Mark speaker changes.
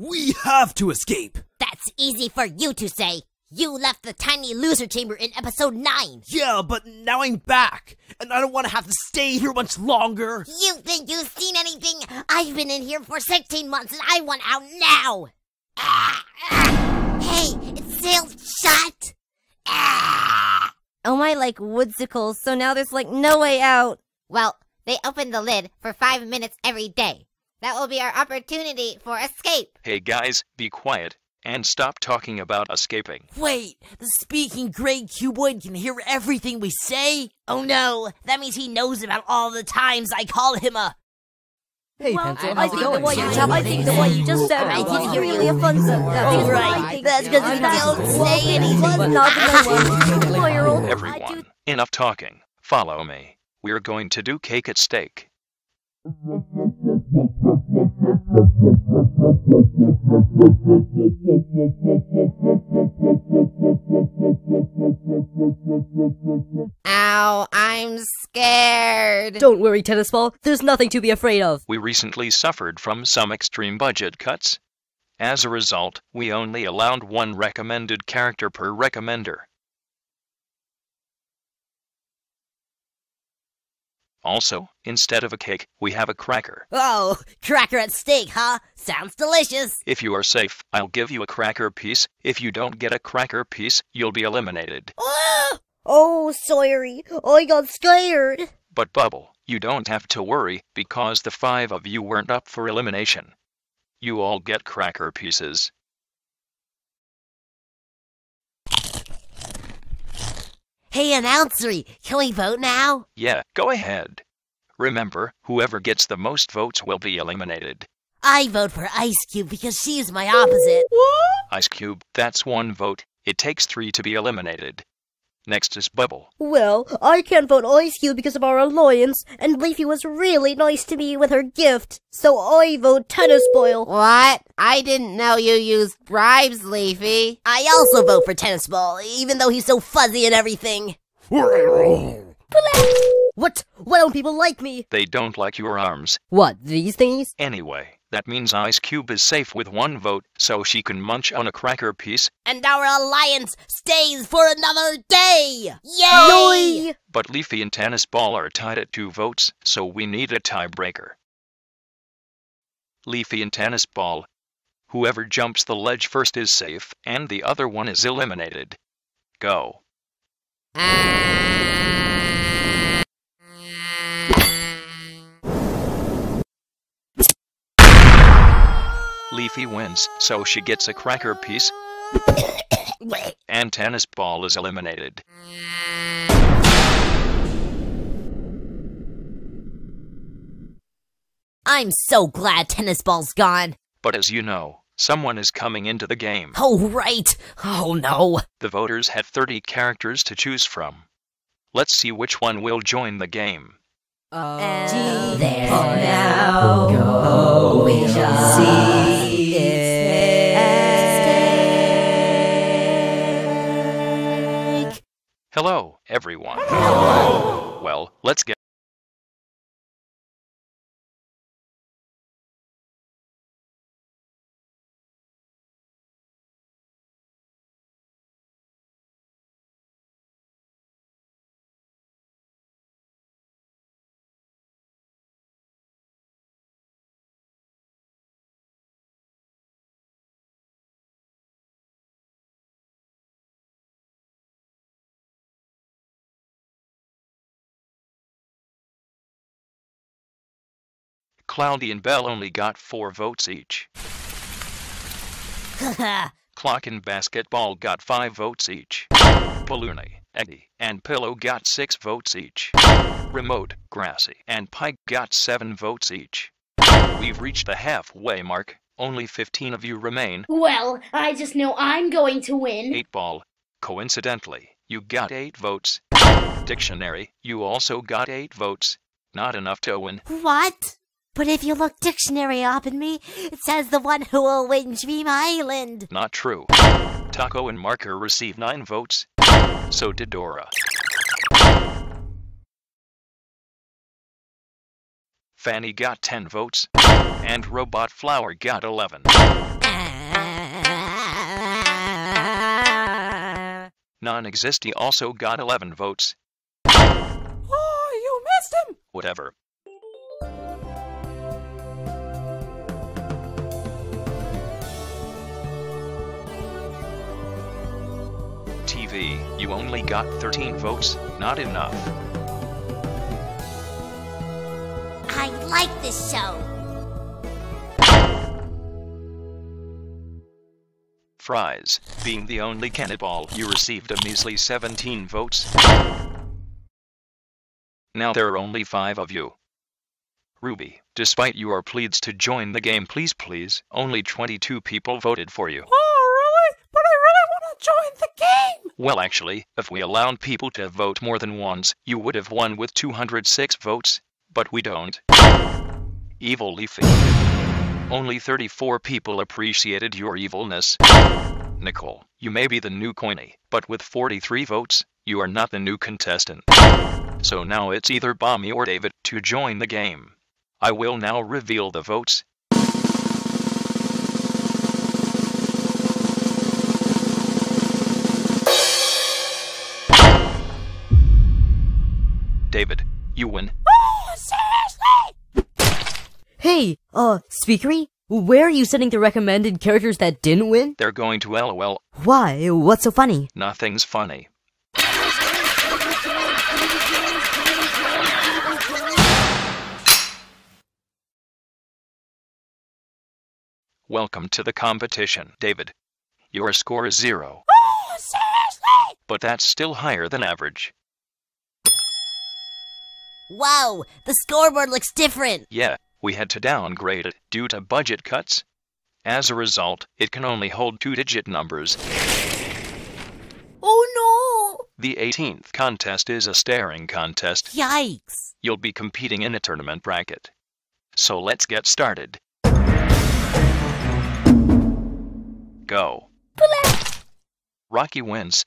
Speaker 1: We have to escape.
Speaker 2: That's easy for you to say. You left the tiny loser chamber in episode 9.
Speaker 1: Yeah, but now I'm back, and I don't want to have to stay here much longer.
Speaker 2: You think you've seen anything? I've been in here for 16 months and I want out now. Ah, ah. Hey, it's sealed shut. Ah.
Speaker 3: Oh my, like woodsicles, so now there's like no way out.
Speaker 2: Well, they open the lid for five minutes every day. That will be our opportunity for escape.
Speaker 4: Hey guys, be quiet and stop talking about escaping.
Speaker 5: Wait, the speaking great cuboid can hear everything we say? Oh no, that means he knows about all the times I call him a.
Speaker 6: Hey,
Speaker 3: well,
Speaker 6: Pencil,
Speaker 3: I
Speaker 6: how's it
Speaker 3: think the
Speaker 6: going?
Speaker 3: what you I think the what you just said
Speaker 5: I
Speaker 3: was
Speaker 5: didn't hear
Speaker 3: really
Speaker 5: you.
Speaker 3: offensive. That is
Speaker 5: Oh,
Speaker 3: what I
Speaker 5: right.
Speaker 3: think.
Speaker 5: That's 'cause you
Speaker 3: I'm not-
Speaker 5: don't say anything.
Speaker 3: Was the one. Four-year-old. I do
Speaker 4: Everyone, enough talking. Follow me. We're going to do cake at stake.
Speaker 2: Ow, I'm scared.
Speaker 6: Don't worry, Tennis Ball. There's nothing to be afraid of.
Speaker 4: We recently suffered from some extreme budget cuts. As a result, we only allowed one recommended character per recommender. Also, instead of a cake, we have a cracker.
Speaker 5: Oh, cracker at stake, huh? Sounds delicious.
Speaker 4: If you are safe, I'll give you a cracker piece. If you don't get a cracker piece, you'll be eliminated.
Speaker 3: Oh, oh, sorry. I got scared.
Speaker 4: But Bubble, you don't have to worry because the five of you weren't up for elimination. You all get cracker pieces.
Speaker 5: Hey, announcery, can we vote now?
Speaker 4: Yeah, go ahead. Remember, whoever gets the most votes will be eliminated.
Speaker 5: I vote for Ice Cube because she's my opposite. What?
Speaker 4: Ice Cube, that's one vote. It takes three to be eliminated. Next is Bubble.
Speaker 3: Well, I can't vote Ice Cube because of our alliance, and Leafy was really nice to me with her gift, so I vote Tennis Boil.
Speaker 2: What? I didn't know you used bribes, Leafy.
Speaker 5: I also vote for Tennis Ball, even though he's so fuzzy and everything.
Speaker 3: What? Why don't people like me?
Speaker 4: They don't like your arms.
Speaker 6: What, these things?
Speaker 4: Anyway, that means Ice Cube is safe with one vote, so she can munch on a cracker piece.
Speaker 5: And our alliance stays for another day! Yay!
Speaker 3: Yoy!
Speaker 4: But Leafy and Tennis Ball are tied at two votes, so we need a tiebreaker. Leafy and Tennis Ball. Whoever jumps the ledge first is safe, and the other one is eliminated. Go. Ah. Leafy wins, so she gets a cracker piece, and Tennis Ball is eliminated.
Speaker 5: I'm so glad Tennis Ball's gone.
Speaker 4: But as you know, someone is coming into the game.
Speaker 5: Oh, right. Oh, no.
Speaker 4: The voters had 30 characters to choose from. Let's see which one will join the game.
Speaker 5: And
Speaker 3: there
Speaker 4: oh, now Cloudy and Bell only got four votes each. Clock and Basketball got five votes each. Balloony, Eddie, and Pillow got six votes each. Remote, Grassy, and Pike got seven votes each. We've reached the halfway mark. Only 15 of you remain.
Speaker 7: Well, I just know I'm going to win.
Speaker 4: 8 ball. Coincidentally, you got 8 votes. Dictionary, you also got 8 votes. Not enough to win.
Speaker 5: What? But if you look dictionary up in me, it says the one who will win Dream Island.
Speaker 4: Not true. Taco and Marker received 9 votes. So did Dora. Fanny got 10 votes. And Robot Flower got 11. Non-existy also got 11 votes.
Speaker 1: Oh, you missed him!
Speaker 4: Whatever. TV, you only got 13 votes, not enough.
Speaker 2: I like this show.
Speaker 4: Fries, being the only cannibal, you received a measly 17 votes. Now there are only 5 of you. Ruby, despite your pleads to join the game please please, only 22 people voted for you.
Speaker 1: Oh, really? But I the game!
Speaker 4: Well actually, if we allowed people to vote more than once, you would have won with 206 votes, but we don't. Evil Leafy. Only 34 people appreciated your evilness. Nickel, you may be the new Coiny, but with 43 votes, you are not the new contestant. So now it's either Bomby or David to join the game. I will now reveal the votes. David, you win.
Speaker 1: Oh, seriously?
Speaker 6: Hey, uh, Speakery? Where are you sending the recommended characters that didn't win?
Speaker 4: They're going to LOL.
Speaker 6: Why? What's so funny?
Speaker 4: Nothing's funny. Welcome to the competition, David. Your score is zero,
Speaker 1: Oh, seriously?
Speaker 4: but that's still higher than average.
Speaker 5: Whoa, the scoreboard looks different.
Speaker 4: Yeah, we had to downgrade it due to budget cuts. As a result, it can only hold two digit numbers.
Speaker 5: Oh no!
Speaker 4: The 18th contest is a staring contest.
Speaker 5: Yikes!
Speaker 4: You'll be competing in a tournament bracket. So let's get started. Go. Rocky wins.